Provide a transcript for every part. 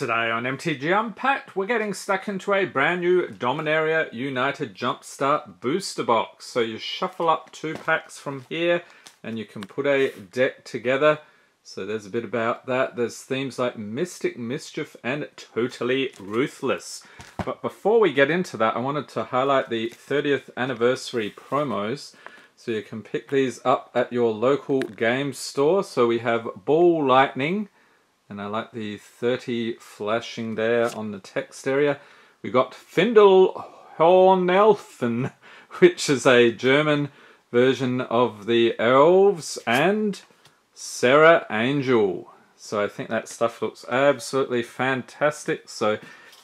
Today on MTG Unpacked, we're getting stuck into a brand new Dominaria United Jumpstart booster box. So you shuffle up two packs from here and you can put a deck together. So there's a bit about that. There's themes like Mystic Mischief and Totally Ruthless. But before we get into that, I wanted to highlight the 30th anniversary promos. So you can pick these up at your local game store. So we have Ball Lightning, and I like the 30 flashing there on the text area. We got Findel Hornelfen, which is a German version of the elves, and Serra Angel. So I think that stuff looks absolutely fantastic. So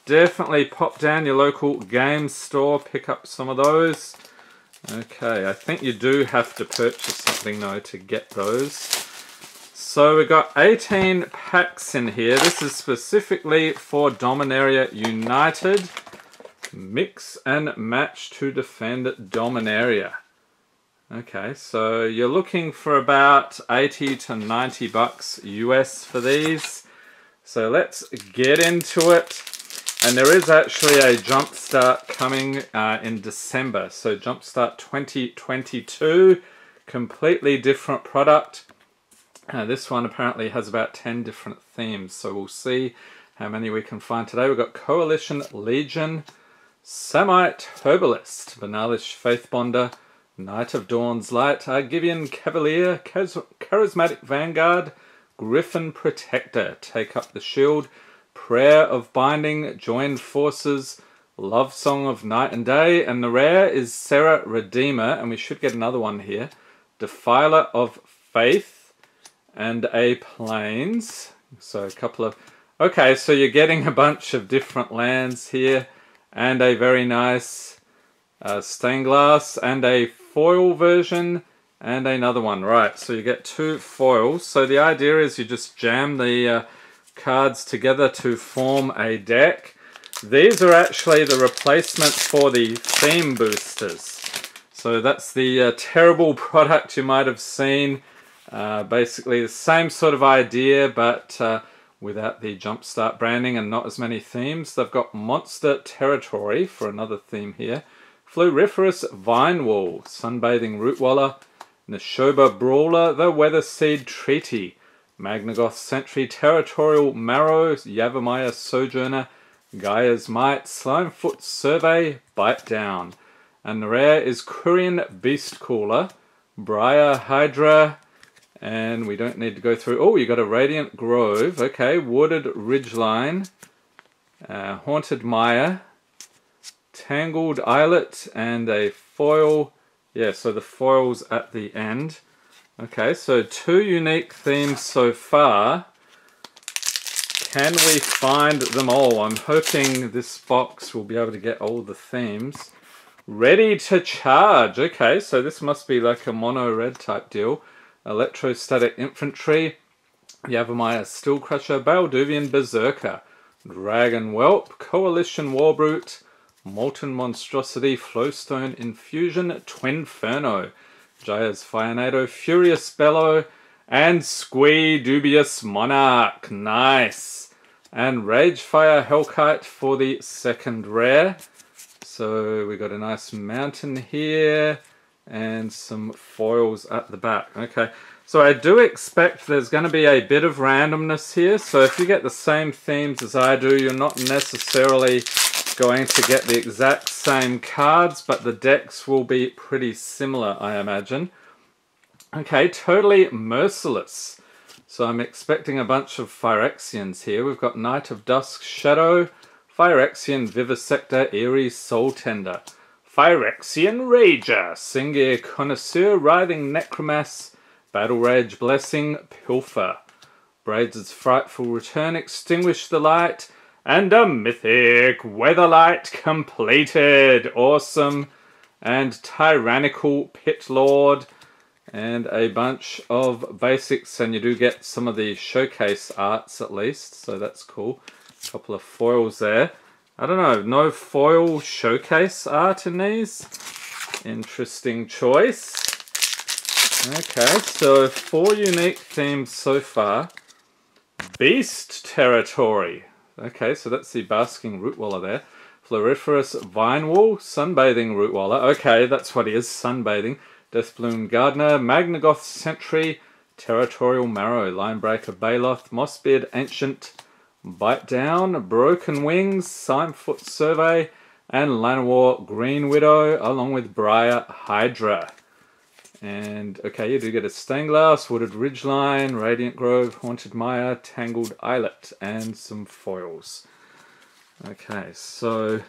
definitely pop down your local game store, pick up some of those. Okay, I think you do have to purchase something though to get those. So we've got 18 packs in here. This is specifically for Dominaria United. Mix and match to defend Dominaria. Okay, so you're looking for about 80 to 90 bucks US for these. So let's get into it. And there is actually a Jumpstart coming uh, in December. So Jumpstart 2022, completely different product. Uh, this one apparently has about 10 different themes, so we'll see how many we can find today. We've got Coalition Legion, Samite Herbalist, Benalish Faithbonder, Knight of Dawn's Light, Argivian Cavalier, Charismatic Vanguard, Griffin Protector, Take Up the Shield, Prayer of Binding, Join Forces, Love Song of Night and Day, and the rare is Serra Redeemer, and we should get another one here, Defiler of Faith, and A Plains. So a couple of... Okay, so you're getting a bunch of different lands here and a very nice uh, stained glass and a foil version and another one. Right, so you get two foils. So the idea is you just jam the uh, cards together to form a deck. These are actually the replacements for the theme boosters. So that's the uh, terrible product you might have seen uh, basically the same sort of idea, but uh, without the Jumpstart branding and not as many themes. They've got Monster Territory for another theme here. Floriferous Vine Wall, Sunbathing Rootwalla, Nishoba Brawler, The Weatherseed Treaty, Magnigoth Sentry Territorial Maro, Yavimaya Sojourner, Gaia's Might, Slimefoot Survey, Bite Down. And the rare is Quirion Beastcaller, Briar Hydra, and we don't need to go through... Oh, you got a Radiant Grove. Okay, Wooded Ridgeline. Uh, Haunted Mire. Tangled Islet. And a foil. Yeah, so the foil's at the end. Okay, so two unique themes so far. Can we find them all? I'm hoping this box will be able to get all the themes. Ready to charge. Okay, so this must be like a mono red type deal. Electrostatic Infantry, Yavimaya Steelcrusher, Balduvian Berserker, Dragon Whelp, Coalition Warbrute, Molten Monstrosity, Flowstone Infusion, Twinferno, Jaya's Firenado, Furious Bellow, and Squee Dubious Monarch. Nice! And Ragefire Hellkite for the second rare. So we got a nice mountain here and some foils at the back. Okay, so I do expect there's going to be a bit of randomness here. So if you get the same themes as I do, you're not necessarily going to get the exact same cards, but the decks will be pretty similar, I imagine. Okay, totally merciless. So I'm expecting a bunch of Phyrexians here. We've got Knight of Dusk Shadow, Phyrexian Vivisector, Eerie Soul Tender. Phyrexian Rager, Sengir Connoisseur, Writhing Necromass, Battle Rage Blessing, Pilfer. Braids' Frightful Return, Extinguish the Light, and a Mythic Weatherlight Compleated. Awesome. And Tyrannical Pit Lord, and a bunch of basics, and you do get some of the showcase arts at least, so that's cool. A couple of foils there. I don't know, no foil showcase art in these. Interesting choice. Okay, so four unique themes so far. Beast Territory. Okay, so that's the basking rootwalla there. Floriferous vinewall, sunbathing rootwalla. Okay, that's what it is, sunbathing. Deathbloom Gardener, Magnigoth Sentry, Territorial Maro, Linebreaker Baloth, Mossbeard Ancient, Bite Down, Broken Wings, Slimefoot Survey, and Llanowar Green Widow, along with Briar Hydra. And okay, you do get a stained glass, wooded ridgeline, radiant grove, haunted mire, tangled islet, and some foils. Okay, so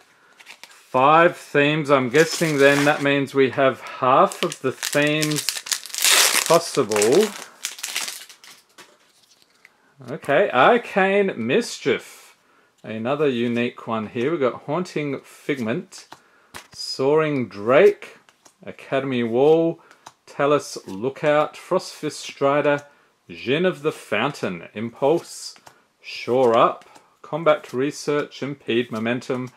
five themes. I'm guessing then that means we have half of the themes possible. Okay, Arcane Mischief. Another unique one here. We've got Haunting Figment, Soaring Drake, Academy Wall, Talas Lookout, Frostfist Strider, Djinn of the Fountain, Impulse, Shore Up, Combat Research, Impede Momentum,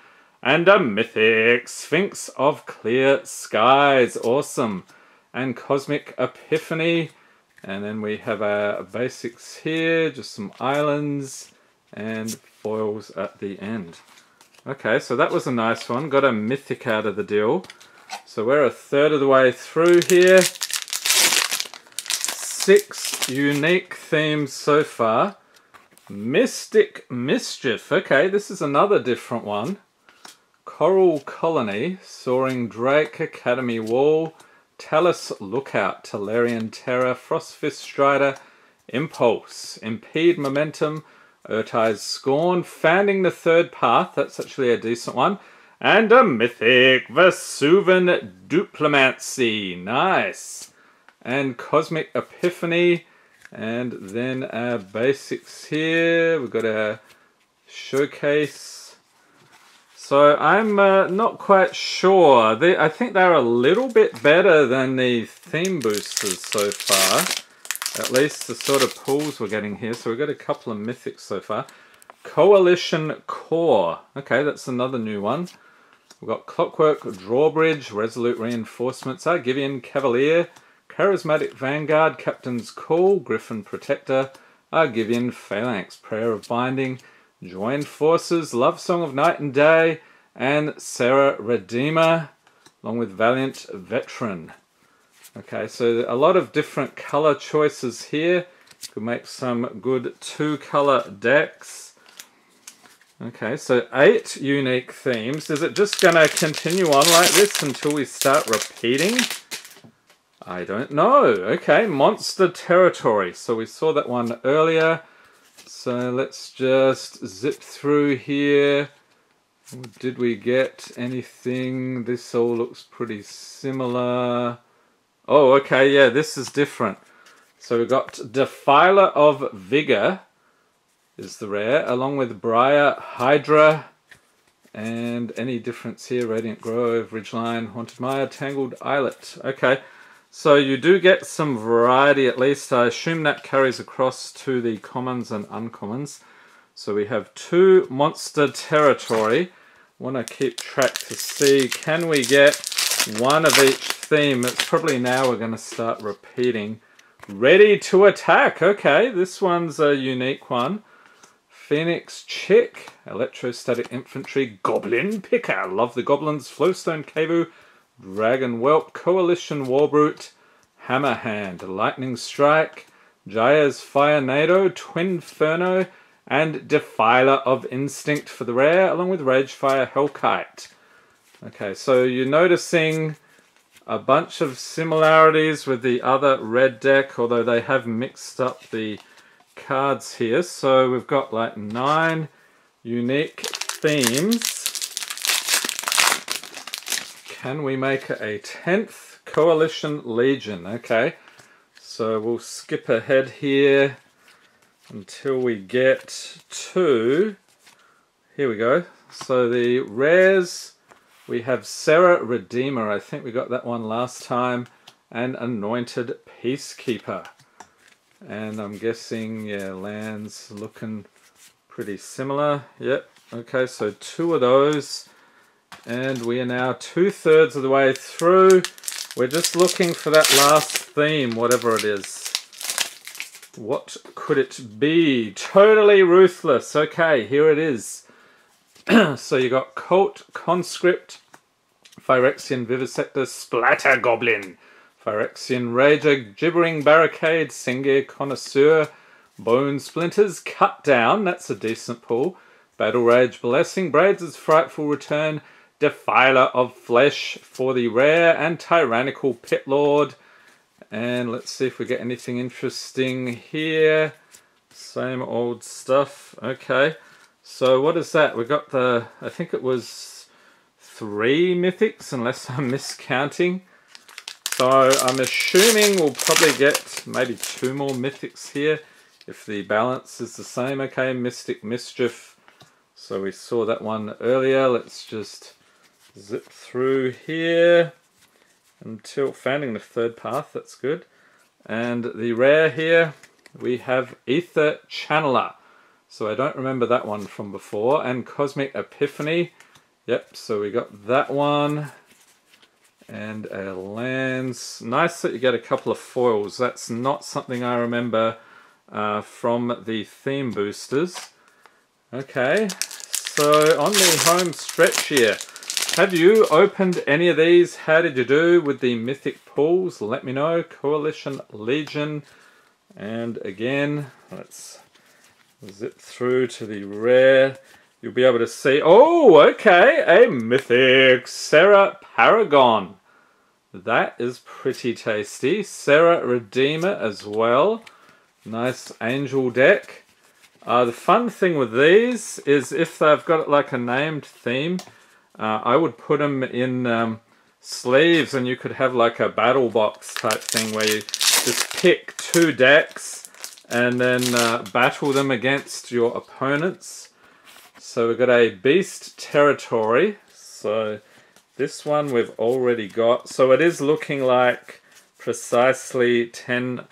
and a Mythic Sphinx of Clear Skies. Awesome. And Cosmic Epiphany. And then we have our basics here, just some islands and foils at the end. Okay, so that was a nice one. Got a mythic out of the deal. So we're a third of the way through here. Six unique themes so far. Mystic Mischief. Okay, this is another different one. Coral Colony, Soaring Drake, Academy Wall, Talas Lookout, Tolarian Terror, Frostfist Strider, Impulse, Impede Momentum, Ertai's Scorn, Founding the Third Path, that's actually a decent one, and a Mythic Vesuvan Duplimancy, nice. And Cosmic Epiphany, and then our basics here, we've got our showcase. So I'm uh, not quite sure. They, I think they're a little bit better than the theme boosters so far. At least the sort of pulls we're getting here. So we've got a couple of mythics so far. Coalition Core. Okay, that's another new one. We've got Clockwork Drawbridge, Resolute Reinforcements, Argivian Cavalier, Charismatic Vanguard, Captain's Call, Griffin Protector, Argivian Phalanx, Prayer of Binding, Joined Forces, Love Song of Night and Day, and Serra Redeemer, along with Valiant Veteran. Okay, so a lot of different color choices here. Could make some good two color decks. Okay, so eight unique themes. Is it just going to continue on like this until we start repeating? I don't know. Okay, monster territory. So we saw that one earlier. So let's just zip through here. Did we get anything? This all looks pretty similar. Oh, okay, yeah, this is different. So we've got Defiler of Vigor is the rare, along with Briar, Hydra, and any difference here, Radiant Grove, Ridgeline, Haunted Mire, Tangled Islet. Okay, so you do get some variety at least. I assume that carries across to the commons and uncommons. So we have two monster territory. Want to keep track to see, can we get one of each theme? It's probably now we're going to start repeating. Ready to attack. Okay, this one's a unique one. Phoenix Chick, Electrostatic Infantry, Goblin Picker. Love the goblins. Flowstone Kavu, Dragon Whelp, Coalition Warbrute, Hammerhand, Lightning Strike, Jaya's Fire Nado, Twinferno, and Defiler of Instinct for the rare, along with Ragefire Hellkite. Okay, so you're noticing a bunch of similarities with the other red deck, although they have mixed up the cards here. So we've got like nine unique themes can we make a 10th Coalition Legion? Okay, so we'll skip ahead here until we get to, here we go. So the rares, we have Serra Redeemer, I think we got that one last time, and Anointed Peacekeeper. And I'm guessing, yeah, lands looking pretty similar. Yep, okay, so two of those. And we are now two thirds of the way through. We're just looking for that last theme, whatever it is. What could it be? Totally Ruthless. Okay, here it is. so you got Cult Conscript, Phyrexian Vivisector, Splatter Goblin, Phyrexian Rager, Gibbering Barricade, Sengir Connoisseur, Bone Splinters, Cut Down, that's a decent pull. Battle Rage Blessing, Braids' Frightful Return, Defiler of Flesh for the rare, and Tyrannical Pit Lord. And let's see if we get anything interesting here. Same old stuff. Okay. So what is that? We got the, I think it was three mythics, unless I'm miscounting. So I'm assuming we'll probably get maybe two more mythics here if the balance is the same. Okay, Mystic Mischief. So we saw that one earlier. Let's just zip through here until finding the third path, that's good. And the rare here, we have Aether Channeler. So I don't remember that one from before. And Cosmic Epiphany. Yep, so we got that one. And a lens. Nice that you get a couple of foils. That's not something I remember uh, from the theme boosters. Okay, so on the home stretch here, have you opened any of these? How did you do with the mythic pools? Let me know. Coalition, Legion, and again, let's zip through to the rare. You'll be able to see, oh, okay, a mythic Serra Paragon. That is pretty tasty. Serra Redeemer as well. Nice angel deck. Uh, the fun thing with these is if they've got like a named theme, uh, I would put them in um, sleeves and you could have like a battle box type thing where you just pick two decks and then uh, battle them against your opponents. So we've got a Beast Territory. So this one we've already got. So it is looking like precisely 10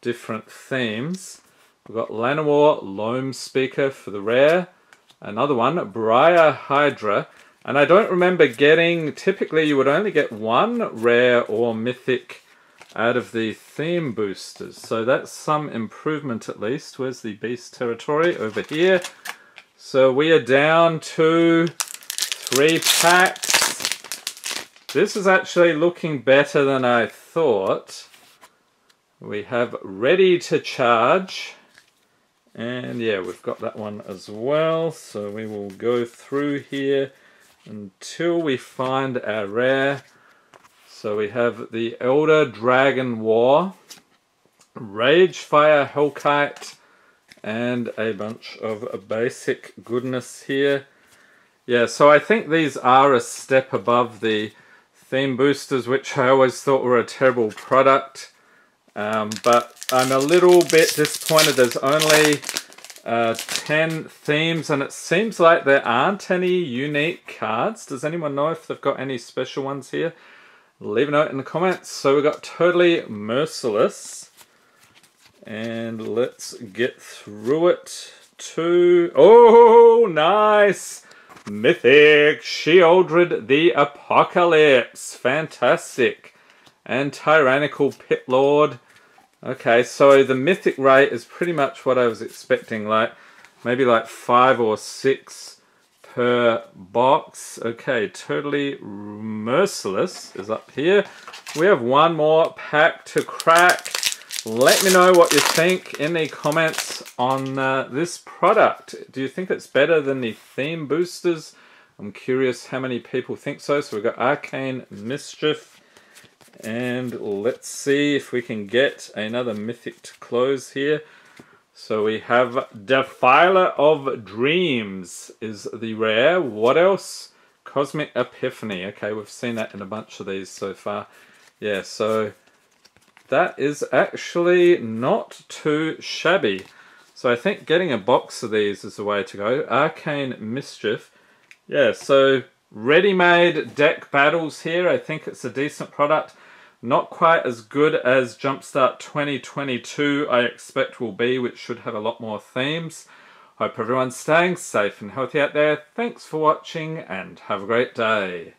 different themes. We've got Llanowar Loam Speaker for the rare. Another one, Briar Hydra. And I don't remember getting, typically you would only get one rare or mythic out of the theme boosters. So that's some improvement at least. Where's the beast territory? Over here. So we are down to three packs. This is actually looking better than I thought. We have ready to charge. And yeah, we've got that one as well. So we will go through here until we find our rare. So we have the Elder Dragon War, Ragefire Hellkite, and a bunch of basic goodness here. Yeah, so I think these are a step above the theme boosters, which I always thought were a terrible product. Um, but I'm a little bit disappointed there's only uh, 10 themes, and it seems like there aren't any unique cards. Does anyone know if they've got any special ones here? Leave a note in the comments. So we've got Totally Merciless. And let's get through it to... Oh, nice! Mythic Sheoldred the Apocalypse. Fantastic. And Tyrannical Pit Lord. Okay, so the mythic rate is pretty much what I was expecting, like maybe like five or six per box. Okay, totally merciless is up here. We have one more pack to crack. Let me know what you think in the comments on uh, this product. Do you think it's better than the theme boosters? I'm curious how many people think so. So we've got Arcane Mischief, and let's see if we can get another mythic to close here. So we have Defiler of Dreams is the rare. What else? Cosmic Epiphany. Okay, we've seen that in a bunch of these so far. Yeah, so that is actually not too shabby. So I think getting a box of these is the way to go. Arcane Mischief. Yeah, so ready-made deck battles here. I think it's a decent product. Not quite as good as Jumpstart 2022 I expect will be, which should have a lot more themes. Hope everyone's staying safe and healthy out there. Thanks for watching and have a great day.